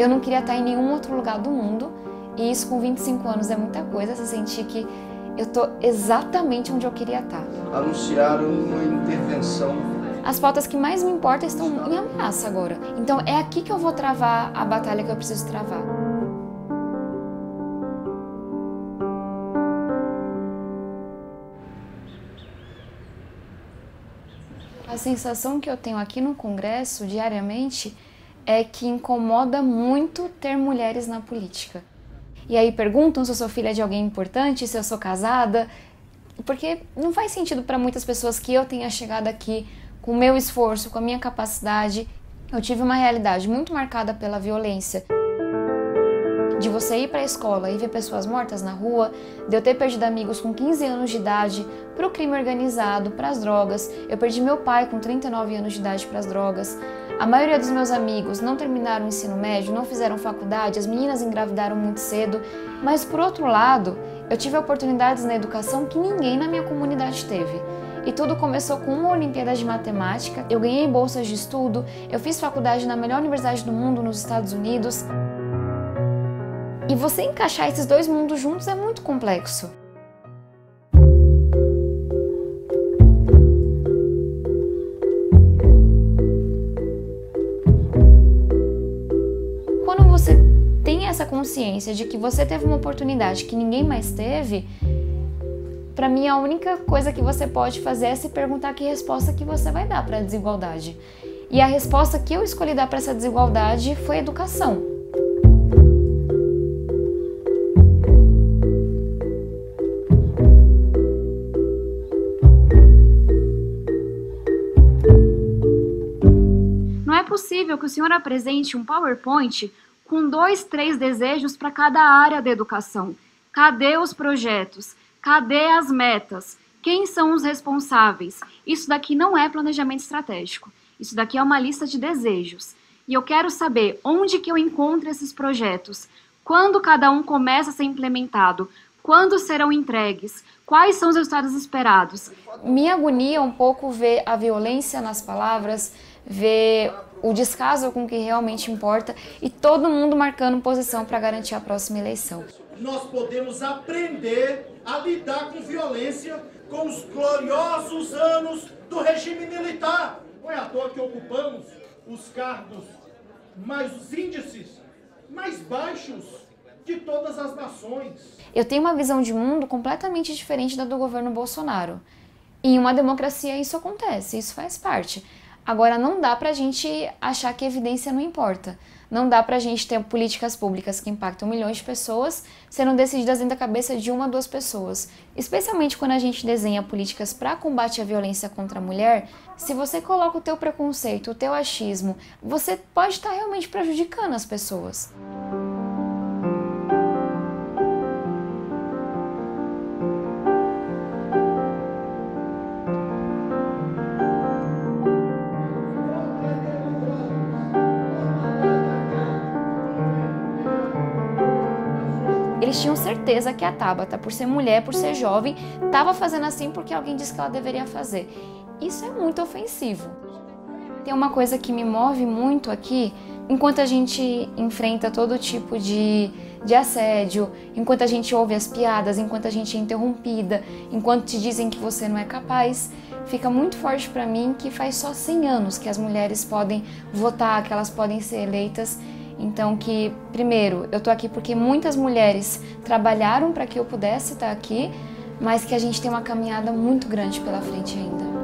eu não queria estar em nenhum outro lugar do mundo. E isso com 25 anos é muita coisa, se sentir que eu tô exatamente onde eu queria estar. Anunciaram uma intervenção. As pautas que mais me importam estão em ameaça agora. Então é aqui que eu vou travar a batalha que eu preciso travar. A sensação que eu tenho aqui no Congresso diariamente é que incomoda muito ter mulheres na política. E aí perguntam se eu sou filha de alguém importante, se eu sou casada, porque não faz sentido para muitas pessoas que eu tenha chegado aqui com o meu esforço, com a minha capacidade. Eu tive uma realidade muito marcada pela violência de você ir para a escola e ver pessoas mortas na rua, de eu ter perdido amigos com 15 anos de idade para o crime organizado, para as drogas. Eu perdi meu pai com 39 anos de idade para as drogas. A maioria dos meus amigos não terminaram o ensino médio, não fizeram faculdade, as meninas engravidaram muito cedo. Mas por outro lado, eu tive oportunidades na educação que ninguém na minha comunidade teve. E tudo começou com uma Olimpíada de Matemática. Eu ganhei bolsas de estudo, eu fiz faculdade na melhor universidade do mundo nos Estados Unidos. E você encaixar esses dois mundos juntos é muito complexo. Consciência de que você teve uma oportunidade que ninguém mais teve, para mim a única coisa que você pode fazer é se perguntar que resposta que você vai dar para a desigualdade. E a resposta que eu escolhi dar para essa desigualdade foi educação. possível que o senhor apresente um PowerPoint com dois, três desejos para cada área da educação. Cadê os projetos? Cadê as metas? Quem são os responsáveis? Isso daqui não é planejamento estratégico. Isso daqui é uma lista de desejos. E eu quero saber onde que eu encontro esses projetos, quando cada um começa a ser implementado, quando serão entregues, quais são os resultados esperados. Me agonia um pouco ver a violência nas palavras, ver o descaso com o que realmente importa e todo mundo marcando posição para garantir a próxima eleição. Nós podemos aprender a lidar com violência com os gloriosos anos do regime militar. Não é à toa que ocupamos os cargos mais os índices mais baixos de todas as nações. Eu tenho uma visão de mundo completamente diferente da do governo Bolsonaro. Em uma democracia isso acontece, isso faz parte. Agora, não dá para a gente achar que evidência não importa. Não dá para a gente ter políticas públicas que impactam milhões de pessoas sendo decididas dentro da cabeça de uma ou duas pessoas. Especialmente quando a gente desenha políticas para combate à violência contra a mulher, se você coloca o teu preconceito, o teu achismo, você pode estar realmente prejudicando as pessoas. Eles tinham certeza que a Tabata, por ser mulher, por ser jovem, estava fazendo assim porque alguém disse que ela deveria fazer. Isso é muito ofensivo. Tem uma coisa que me move muito aqui, enquanto a gente enfrenta todo tipo de, de assédio, enquanto a gente ouve as piadas, enquanto a gente é interrompida, enquanto te dizem que você não é capaz, fica muito forte para mim que faz só 100 anos que as mulheres podem votar, que elas podem ser eleitas então que primeiro, eu tô aqui porque muitas mulheres trabalharam para que eu pudesse estar aqui, mas que a gente tem uma caminhada muito grande pela frente ainda.